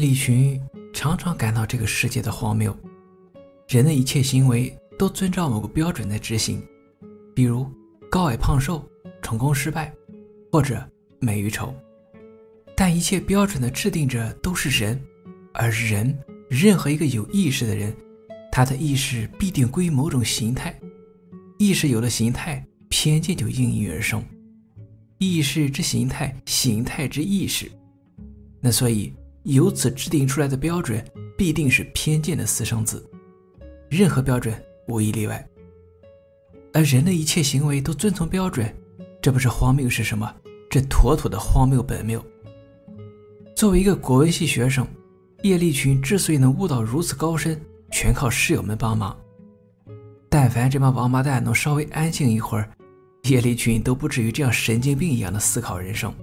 叶利群常常感到这个世界的荒谬，人的一切行为都遵照某个标准在执行，比如高矮胖瘦、成功失败，或者美与丑。但一切标准的制定者都是人，而人，任何一个有意识的人，他的意识必定归某种形态。意识有了形态，偏见就应运而生。意识之形态，形态之意识。那所以。由此制定出来的标准必定是偏见的私生子，任何标准无一例外。而人的一切行为都遵从标准，这不是荒谬是什么？这妥妥的荒谬本谬。作为一个国文系学生，叶利群之所以能悟到如此高深，全靠室友们帮忙。但凡这帮王八蛋能稍微安静一会儿，叶利群都不至于这样神经病一样的思考人生。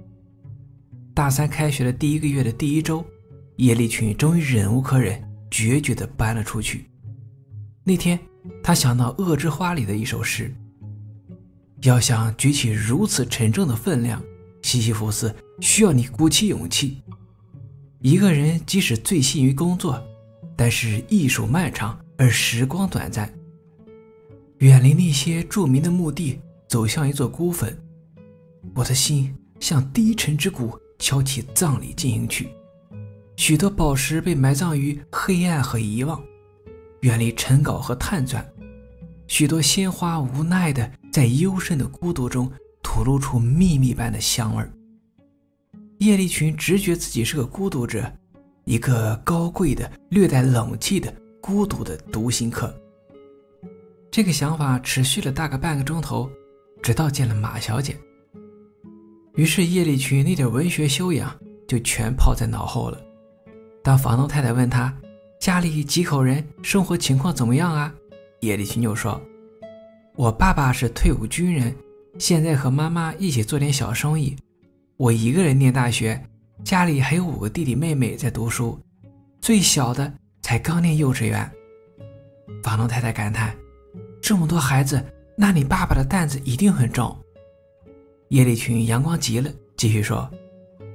大三开学的第一个月的第一周，叶利群终于忍无可忍，决绝地搬了出去。那天，他想到《恶之花》里的一首诗：“要想举起如此沉重的分量，西西弗斯需要你鼓起勇气。一个人即使醉心于工作，但是艺术漫长而时光短暂。远离那些著名的墓地，走向一座孤坟。我的心像低沉之谷。”敲起葬礼进行曲，许多宝石被埋葬于黑暗和遗忘，远离尘稿和炭钻。许多鲜花无奈的在幽深的孤独中吐露出秘密般的香味。叶利群直觉自己是个孤独者，一个高贵的、略带冷气的孤独的独行客。这个想法持续了大概半个钟头，直到见了马小姐。于是叶利群那点文学修养就全抛在脑后了。当房东太太问他家里几口人，生活情况怎么样啊？叶利群就说：“我爸爸是退伍军人，现在和妈妈一起做点小生意。我一个人念大学，家里还有五个弟弟妹妹在读书，最小的才刚念幼稚园。”房东太太感叹：“这么多孩子，那你爸爸的担子一定很重。”叶利群阳光极了，继续说：“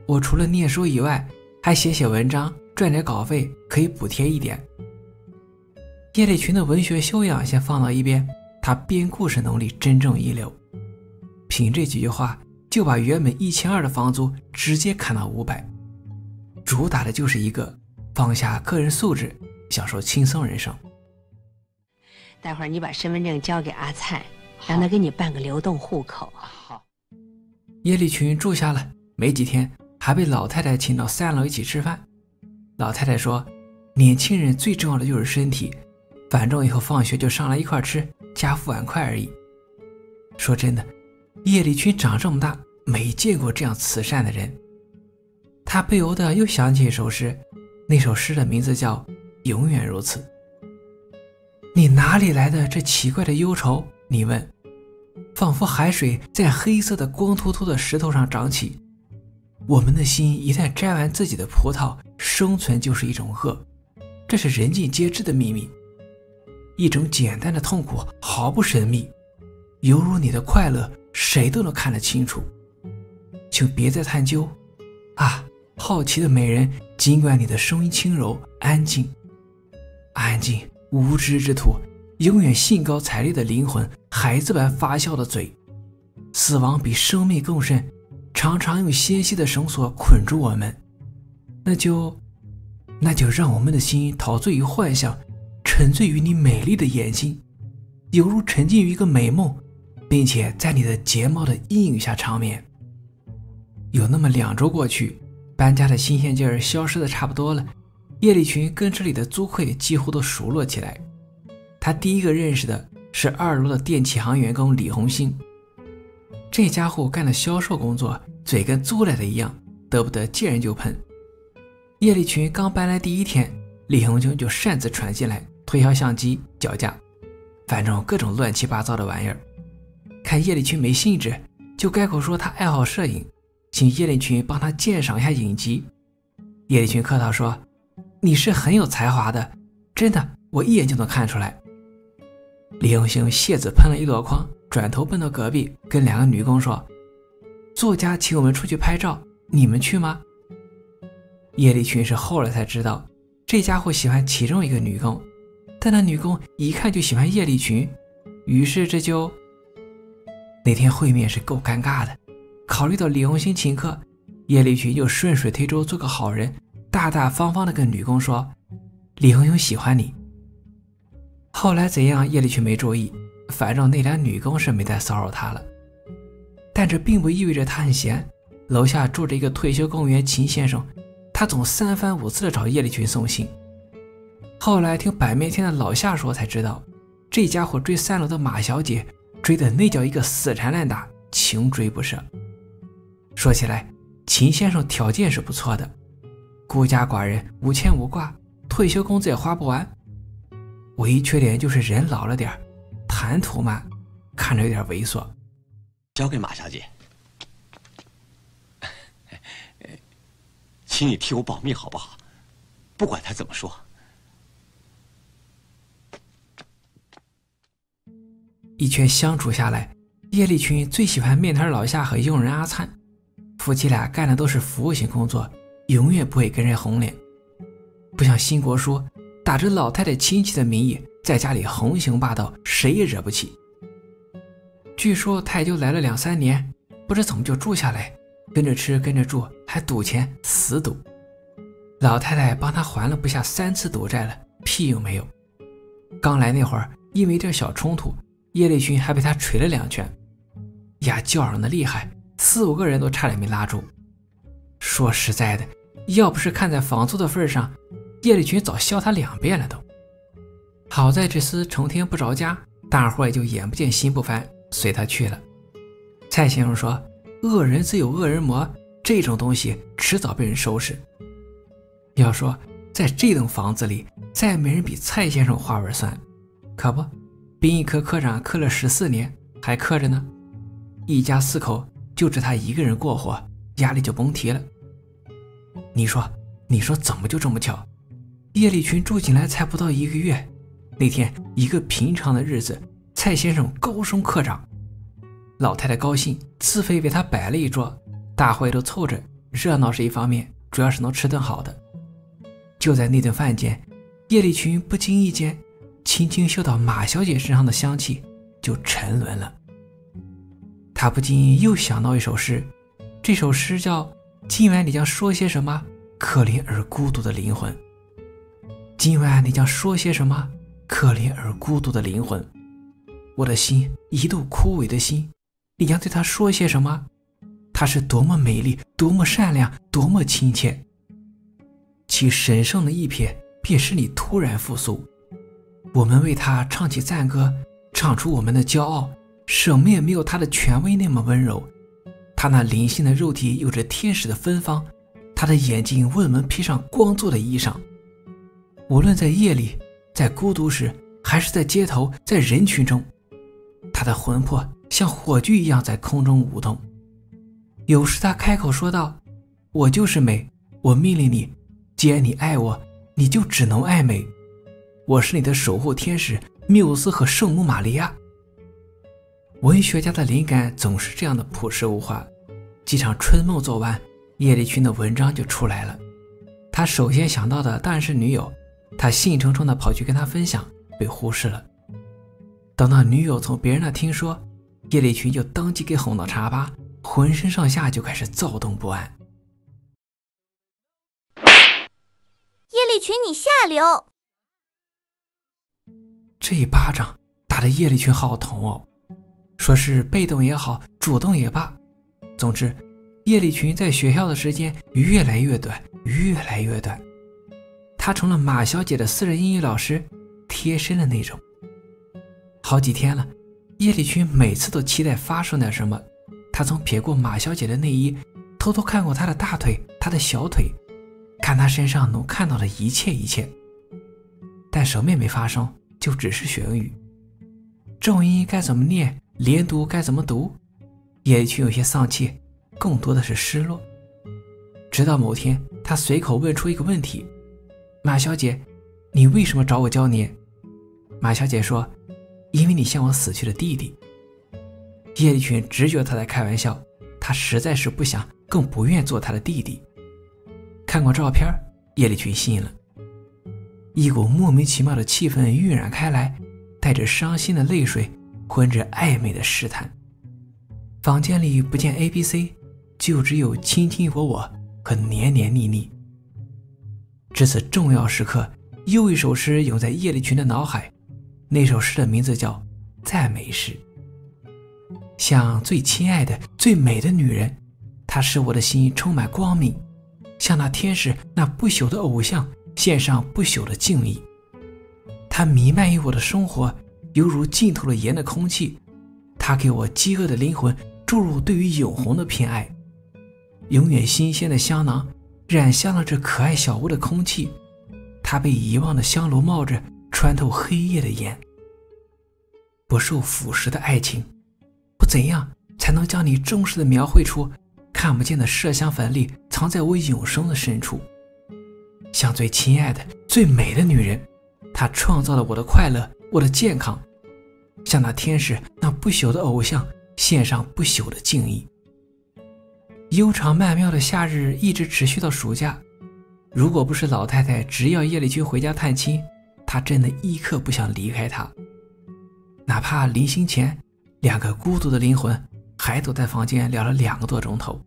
我除了念书以外，还写写文章，赚点稿费，可以补贴一点。”叶利群的文学修养先放到一边，他编故事能力真正一流。凭这几句话，就把原本一千二的房租直接砍到五百，主打的就是一个放下个人素质，享受轻松人生。待会儿你把身份证交给阿灿，让他给你办个流动户口。好。叶利群住下了没几天，还被老太太请到三楼一起吃饭。老太太说：“年轻人最重要的就是身体，反正以后放学就上来一块吃，加副碗筷而已。”说真的，叶利群长这么大没见过这样慈善的人。他不由得又想起一首诗，那首诗的名字叫《永远如此》。你哪里来的这奇怪的忧愁？你问。仿佛海水在黑色的光秃秃的石头上长起。我们的心一旦摘完自己的葡萄，生存就是一种恶，这是人尽皆知的秘密。一种简单的痛苦毫不神秘，犹如你的快乐，谁都能看得清楚。请别再探究，啊，好奇的美人，尽管你的声音轻柔、安静、安静，无知之徒。永远兴高采烈的灵魂，孩子般发笑的嘴，死亡比生命更甚，常常用纤细的绳索捆住我们。那就，那就让我们的心陶醉于幻想，沉醉于你美丽的眼睛，犹如沉浸于一个美梦，并且在你的睫毛的阴影下长眠。有那么两周过去，搬家的新鲜劲儿消失的差不多了，叶利群跟这里的租客几乎都熟络起来。他第一个认识的是二楼的电器行员工李红星，这家伙干的销售工作，嘴跟租来的一样，得不得见人就喷。叶利群刚搬来第一天，李红星就擅自闯进来推销相机、脚架，反正各种乱七八糟的玩意儿。看叶利群没兴致，就改口说他爱好摄影，请叶利群帮他鉴赏一下影集。叶利群客套说：“你是很有才华的，真的，我一眼就能看出来。”李永兴谢子喷了一箩筐，转头奔到隔壁，跟两个女工说：“作家请我们出去拍照，你们去吗？”叶利群是后来才知道，这家伙喜欢其中一个女工，但那女工一看就喜欢叶利群，于是这就那天会面是够尴尬的。考虑到李红星请客，叶利群又顺水推舟做个好人，大大方方的跟女工说：“李红星喜欢你。”后来怎样，叶利群没注意，反正那俩女工是没再骚扰他了。但这并不意味着他很闲。楼下住着一个退休公务员秦先生，他总三番五次的找叶利群送信。后来听板面天的老夏说才知道，这家伙追三楼的马小姐，追的那叫一个死缠烂打，穷追不舍。说起来，秦先生条件是不错的，孤家寡人，无牵无挂，退休工资也花不完。唯一缺点就是人老了点谈吐嘛，看着有点猥琐。交给马小姐。请你替我保密好不好？不管他怎么说。一圈相处下来，叶利群最喜欢面摊老夏和佣人阿灿，夫妻俩干的都是服务型工作，永远不会跟人红脸。不像新国叔，打着老太太亲戚的名义，在家里横行霸道，谁也惹不起。据说他也就来了两三年，不知怎么就住下来。跟着吃，跟着住，还赌钱，死赌。老太太帮他还了不下三次赌债了，屁用没有。刚来那会儿，因为点小冲突，叶立群还被他捶了两拳，呀，叫嚷的厉害，四五个人都差点没拉住。说实在的，要不是看在房租的份上，叶立群早削他两遍了都。好在这厮成天不着家，大伙也就眼不见心不烦，随他去了。蔡先生说。恶人自有恶人磨，这种东西迟早被人收拾。要说在这栋房子里，再没人比蔡先生话儿酸，可不，殡仪科科长磕了十四年，还磕着呢。一家四口就只他一个人过活，压力就甭提了。你说，你说怎么就这么巧？叶立群住进来才不到一个月，那天一个平常的日子，蔡先生高升科长。老太太高兴，自费为他摆了一桌，大伙都凑着，热闹是一方面，主要是能吃顿好的。就在那顿饭间，叶立群不经意间，轻轻嗅到马小姐身上的香气，就沉沦了。他不禁又想到一首诗，这首诗叫《今晚你将说些什么，可怜而孤独的灵魂》。今晚你将说些什么，可怜而孤独的灵魂？我的心一度枯萎的心。你将对他说些什么？他是多么美丽，多么善良，多么亲切。其神圣的一瞥，便是你突然复苏。我们为他唱起赞歌，唱出我们的骄傲。什么也没有他的权威那么温柔。他那灵性的肉体有着天使的芬芳，他的眼睛为我们披上光做的衣裳。无论在夜里，在孤独时，还是在街头，在人群中，他的魂魄。像火炬一样在空中舞动。有时他开口说道：“我就是美，我命令你，既然你爱我，你就只能爱美。我是你的守护天使缪斯和圣母玛利亚。”文学家的灵感总是这样的朴实无华。几场春梦做完，叶利群的文章就出来了。他首先想到的当然是女友，他兴冲冲地跑去跟他分享，被忽视了。等到女友从别人那听说，叶立群就当即给哄到茶吧，浑身上下就开始躁动不安。叶立群，你下流！这一巴掌打的叶立群好疼哦，说是被动也好，主动也罢，总之，叶立群在学校的时间越来越短，越来越短，他成了马小姐的私人英语老师，贴身的那种。好几天了。叶立群每次都期待发生点什么。他曾瞥过马小姐的内衣，偷偷看过她的大腿、她的小腿，看她身上能看到的一切一切。但什么也没发生，就只是学英语。重音该怎么念，连读该怎么读，叶立群有些丧气，更多的是失落。直到某天，他随口问出一个问题：“马小姐，你为什么找我教你？”马小姐说。因为你像我死去的弟弟，叶立群直觉他在开玩笑，他实在是不想，更不愿做他的弟弟。看过照片，叶利群信了。一股莫名其妙的气氛晕染开来，带着伤心的泪水，混着暧昧的试探。房间里不见 A、B、C，就只有卿卿我我和黏黏腻腻。至此重要时刻，又一首诗涌在叶利群的脑海。那首诗的名字叫《赞美诗》。像最亲爱的、最美的女人，她使我的心充满光明；像那天使、那不朽的偶像。献上不朽的敬意，它弥漫于我的生活，犹如浸透了盐的空气。它给我饥饿的灵魂注入对于永恒的偏爱，永远新鲜的香囊染香了这可爱小屋的空气。它被遗忘的香炉冒着穿透黑夜的烟。不受腐蚀的爱情，我怎样才能将你忠实的描绘出看不见的麝香粉里藏在我永生的深处？像最亲爱的、最美的女人，她创造了我的快乐，我的健康。像那天使、那不朽的偶像，献上不朽的敬意。悠长曼妙的夏日一直持续到暑假。如果不是老太太执要叶丽君回家探亲，她真的一刻不想离开她。哪怕临行前，两个孤独的灵魂还躲在房间聊了两个多钟头。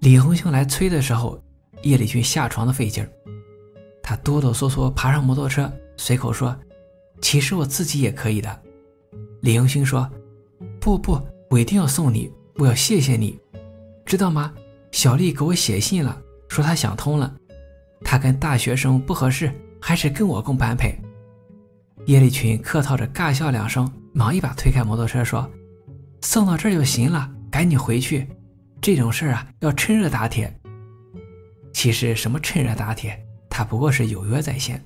李红星来催的时候，叶丽君下床的费劲儿。他哆哆嗦嗦爬上摩托车，随口说：“其实我自己也可以的。”李红星说：“不不，我一定要送你，我要谢谢你，知道吗？小丽给我写信了，说她想通了，她跟大学生不合适，还是跟我更般配。”叶立群客套着尬笑两声，忙一把推开摩托车说：“送到这就行了，赶紧回去。这种事啊，要趁热打铁。其实什么趁热打铁？”他不过是有约在先。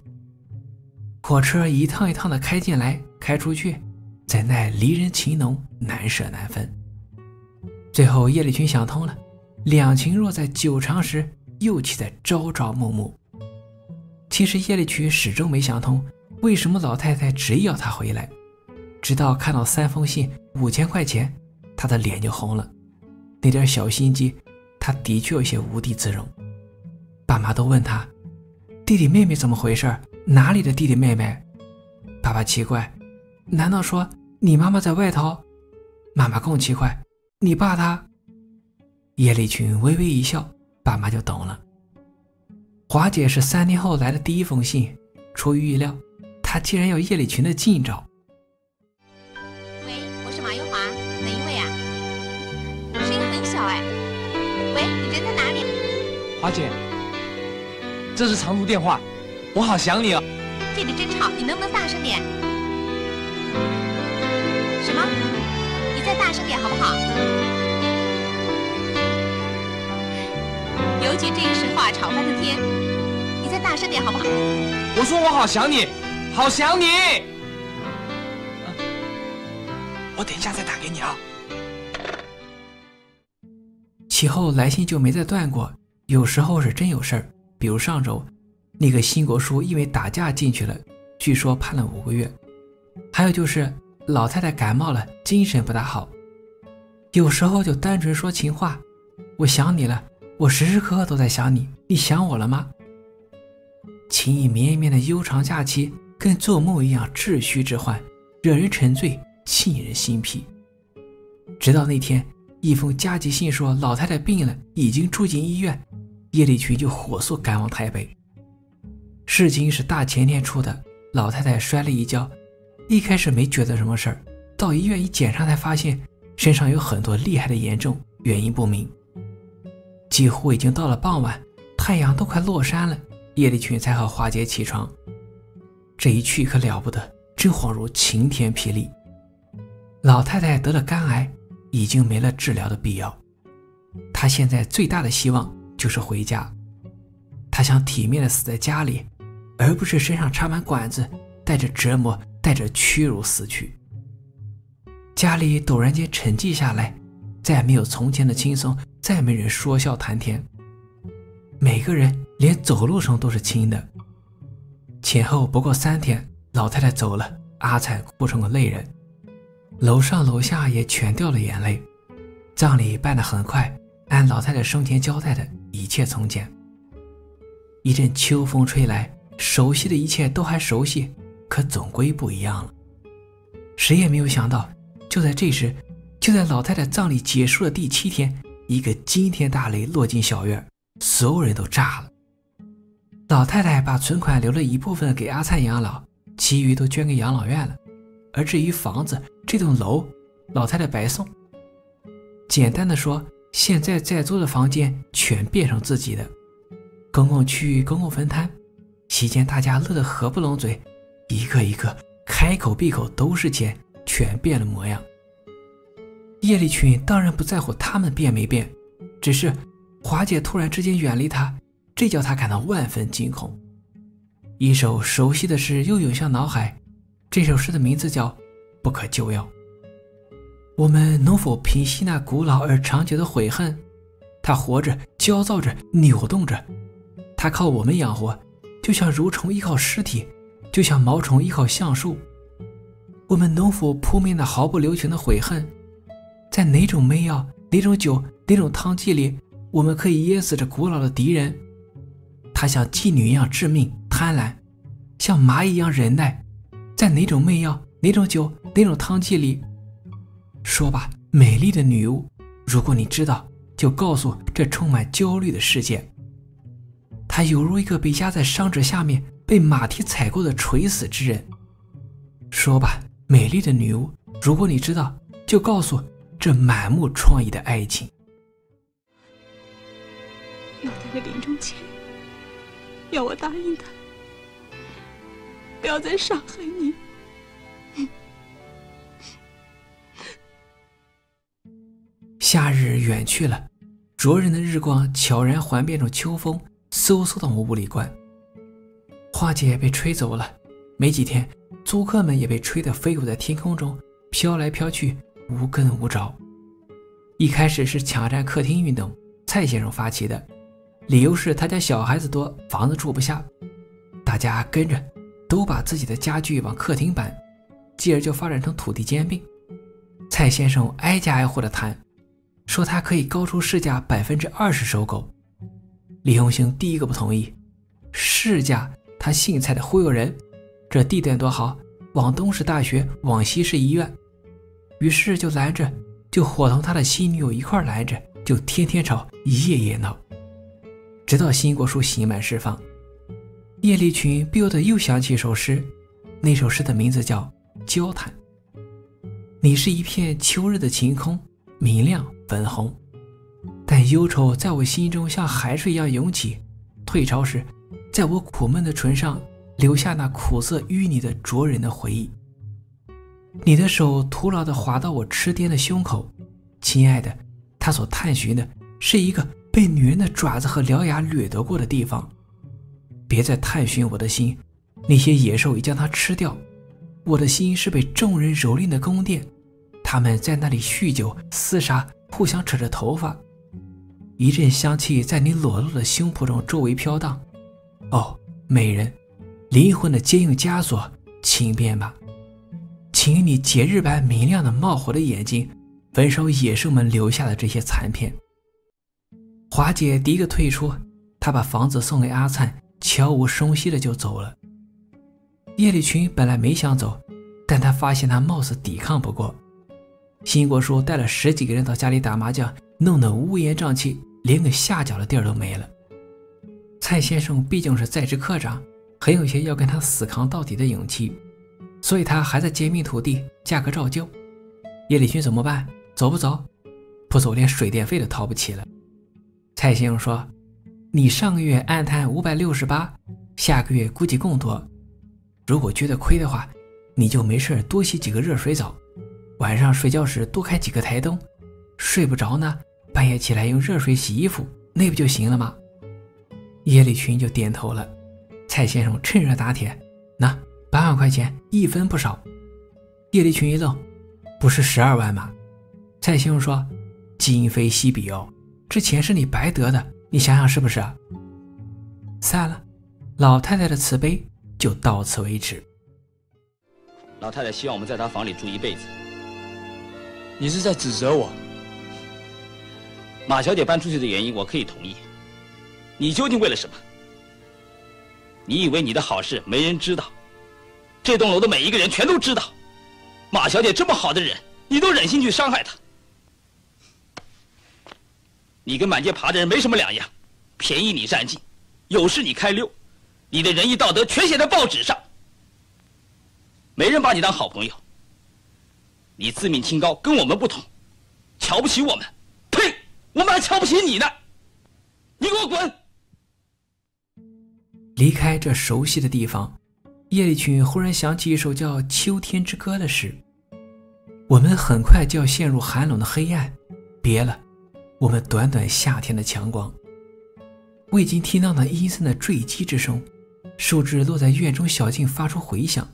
火车一趟一趟的开进来，开出去，怎奈离人情浓，难舍难分。最后叶丽群想通了，两情若在久长时，又岂在朝朝暮暮。其实叶丽群始终没想通，为什么老太太执意要他回来。直到看到三封信，五千块钱，他的脸就红了。那点小心机，他的确有些无地自容。爸妈都问他。弟弟妹妹怎么回事？哪里的弟弟妹妹？爸爸奇怪，难道说你妈妈在外头？妈妈更奇怪，你爸他？叶立群微微一笑，爸妈就懂了。华姐是三天后来的第一封信，出于意料，她竟然要叶立群的近照。喂，我是马玉华，哪一位啊？声音很小哎。喂，你人在哪里？华姐。这是长途电话，我好想你啊。这里真吵，你能不能大声点？什么？你再大声点好不好？尤其这一时话吵翻了天，你再大声点好不好？我说我好想你，好想你。我等一下再打给你啊。其后来信就没再断过，有时候是真有事儿。比如上周，那个新国叔因为打架进去了，据说判了五个月。还有就是老太太感冒了，精神不大好。有时候就单纯说情话，我想你了，我时时刻刻都在想你，你想我了吗？情意绵绵的悠长假期，跟做梦一样秩序之幻，惹人沉醉，沁人心脾。直到那天，一封加急信说老太太病了，已经住进医院。叶立群就火速赶往台北。事情是大前天出的，老太太摔了一跤，一开始没觉得什么事儿，到医院一检查才发现身上有很多厉害的炎症，原因不明。几乎已经到了傍晚，太阳都快落山了，叶立群才和华姐起床。这一去可了不得，真恍如晴天霹雳。老太太得了肝癌，已经没了治疗的必要。她现在最大的希望。就是回家，她想体面的死在家里，而不是身上插满管子，带着折磨，带着屈辱死去。家里陡然间沉寂下来，再也没有从前的轻松，再没人说笑谈天，每个人连走路声都是轻的。前后不过三天，老太太走了，阿彩哭成了泪人，楼上楼下也全掉了眼泪。葬礼办得很快，按老太太生前交代的。一切从简，一阵秋风吹来，熟悉的一切都还熟悉，可总归不一样了。谁也没有想到，就在这时，就在老太太葬礼结束的第七天，一个惊天大雷落进小院，所有人都炸了。老太太把存款留了一部分给阿灿养老，其余都捐给养老院了。而至于房子，这栋楼，老太太白送。简单的说，现在在租的房间全变成自己的，公共区域公共分摊。席间大家乐得合不拢嘴，一个一个开口闭口都是钱，全变了模样。叶利群当然不在乎他们变没变，只是华姐突然之间远离他。这叫他感到万分惊恐。一首熟悉的诗又涌向脑海，这首诗的名字叫《不可救药》。我们能否平息那古老而长久的悔恨？他活着，焦躁着，扭动着。他靠我们养活，就像蠕虫依靠尸体，就像毛虫依靠橡树。我们能否扑灭那毫不留情的悔恨？在哪种媚药、哪种酒、哪种汤剂里，我们可以噎死这古老的敌人？他像妓女一样致命、贪婪，像蚂蚁一样忍耐，在哪种媚药、哪种酒、哪种汤剂里？说吧，美丽的女巫，如果你知道，就告诉这充满焦虑的世界。他犹如一个被压在伤者下面、被马蹄踩过的垂死之人。说吧，美丽的女巫，如果你知道，就告诉这满目疮痍的爱情。要在临终前。要我答应他，不要再伤害你。夏日远去了，灼人的日光悄然幻变成秋风，嗖嗖往屋里灌。花姐被吹走了，没几天，租客们也被吹得飞舞在天空中，飘来飘去，无根无着。一开始是抢占客厅运动，蔡先生发起的。理由是他家小孩子多，房子住不下，大家跟着都把自己的家具往客厅搬，继而就发展成土地兼并。蔡先生挨家挨户的谈，说他可以高出市价百分之二十收购。李红星第一个不同意，市价他姓蔡的忽悠人，这地段多好，往东是大学，往西是医院，于是就拦着，就伙同他的新女友一块拦着，就天天吵，夜夜闹。直到新国书刑满释放，叶利群不由得又想起一首诗，那首诗的名字叫《交谈》。你是一片秋日的晴空，明亮粉红，但忧愁在我心中像海水一样涌起，退潮时，在我苦闷的唇上留下那苦涩淤泥的灼人的回忆。你的手徒劳地划到我痴癫的胸口，亲爱的，他所探寻的是一个。被女人的爪子和獠牙掠夺过的地方，别再探寻我的心，那些野兽已将它吃掉。我的心是被众人蹂躏的宫殿，他们在那里酗酒、厮杀，互相扯着头发。一阵香气在你裸露的胸脯中周围飘荡。哦，美人，灵魂的坚硬枷锁，轻便吧，请用你节日般明亮的冒火的眼睛，焚烧野兽们留下的这些残片。华姐第一个退出，她把房子送给阿灿，悄无声息的就走了。叶利群本来没想走，但他发现他貌似抵抗不过。新国叔带了十几个人到家里打麻将，弄得乌烟瘴气，连个下脚的地儿都没了。蔡先生毕竟是在职科长，很有些要跟他死扛到底的勇气，所以他还在兼并土地，价格照旧。叶利群怎么办？走不走？不走，连水电费都掏不起了。蔡先生说：“你上个月暗摊五百六十八，下个月估计更多。如果觉得亏的话，你就没事多洗几个热水澡，晚上睡觉时多开几个台灯。睡不着呢，半夜起来用热水洗衣服，那不就行了吗？”叶利群就点头了。蔡先生趁热打铁：“那八万块钱，一分不少。”叶利群一愣：“不是十二万吗？”蔡先生说：“今非昔比哦。”这钱是你白得的，你想想是不是？散了，老太太的慈悲就到此为止。老太太希望我们在她房里住一辈子。你是在指责我？马小姐搬出去的原因我可以同意，你究竟为了什么？你以为你的好事没人知道？这栋楼的每一个人全都知道。马小姐这么好的人，你都忍心去伤害她？你跟满街爬的人没什么两样，便宜你占尽，有事你开溜，你的仁义道德全写在报纸上，没人把你当好朋友。你自命清高，跟我们不同，瞧不起我们，呸！我们还瞧不起你呢！你给我滚！离开这熟悉的地方，叶利群忽然想起一首叫《秋天之歌》的诗。我们很快就要陷入寒冷的黑暗，别了，我们短短夏天的强光。我已经听到那阴森的坠机之声，树枝落在院中小径发出回响。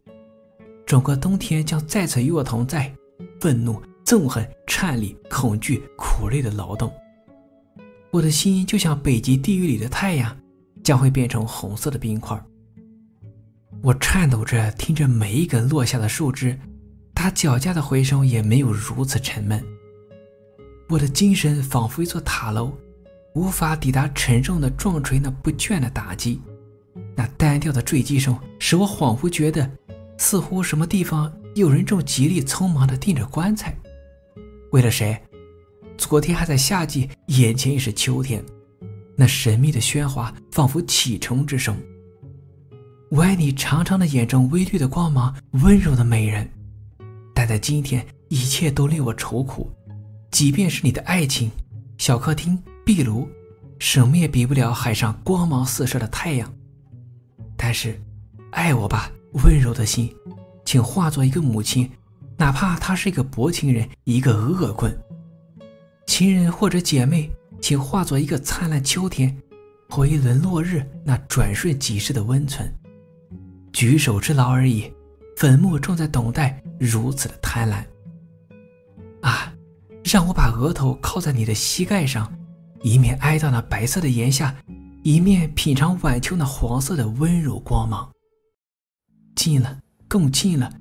整个冬天将再次与我同在，愤怒、憎恨、颤栗、恐惧、苦累的劳动。我的心就像北极地狱里的太阳。将会变成红色的冰块。我颤抖着听着每一根落下的树枝，它脚下的回声也没有如此沉闷。我的精神仿佛一座塔楼，无法抵达沉重的撞锤那不倦的打击。那单调的坠击声使我恍惚觉得，似乎什么地方有人正极力匆忙地钉着棺材。为了谁？昨天还在夏季，眼前已是秋天。那神秘的喧哗，仿佛启程之声。我爱你长长的眼中微绿的光芒，温柔的美人。但在今天，一切都令我愁苦。即便是你的爱情，小客厅、壁炉，什么也比不了海上光芒四射的太阳。但是，爱我吧，温柔的心，请化作一个母亲，哪怕她是一个薄情人，一个恶棍，情人或者姐妹。请化作一个灿烂秋天，或一轮落日，那转瞬即逝的温存。举手之劳而已，坟墓正在等待如此的贪婪。啊，让我把额头靠在你的膝盖上，一面挨到那白色的檐下，一面品尝晚秋那黄色的温柔光芒。近了，更近了，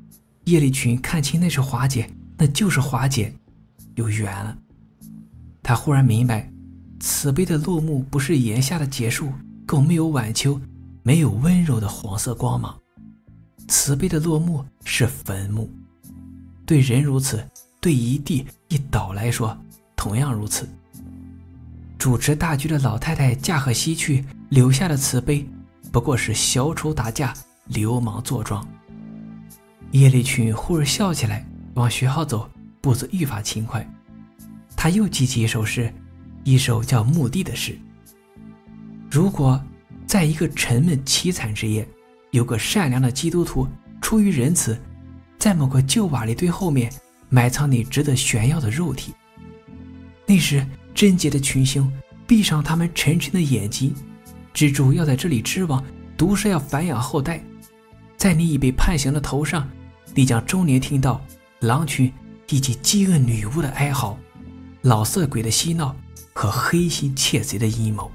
叶利群看清那是华姐，那就是华姐，又远了。他忽然明白。慈悲的落幕不是炎夏的结束，更没有晚秋，没有温柔的黄色光芒。慈悲的落幕是坟墓，对人如此，对一地一岛来说同样如此。主持大局的老太太驾鹤西去，留下的慈悲不过是小丑打架，流氓坐庄。叶利群忽而笑起来，往学校走，步子愈发轻快。他又记起一首诗。一首叫《墓地》的诗。如果在一个沉闷凄惨之夜，有个善良的基督徒出于仁慈，在某个旧瓦砾堆后面埋藏你值得炫耀的肉体，那时贞洁的群星闭上他们沉沉的眼睛，蜘蛛要在这里织网，毒蛇要繁衍后代，在你已被判刑的头上，你将终年听到狼群以及饥饿女巫的哀嚎，老色鬼的嬉闹。和黑心窃贼的阴谋。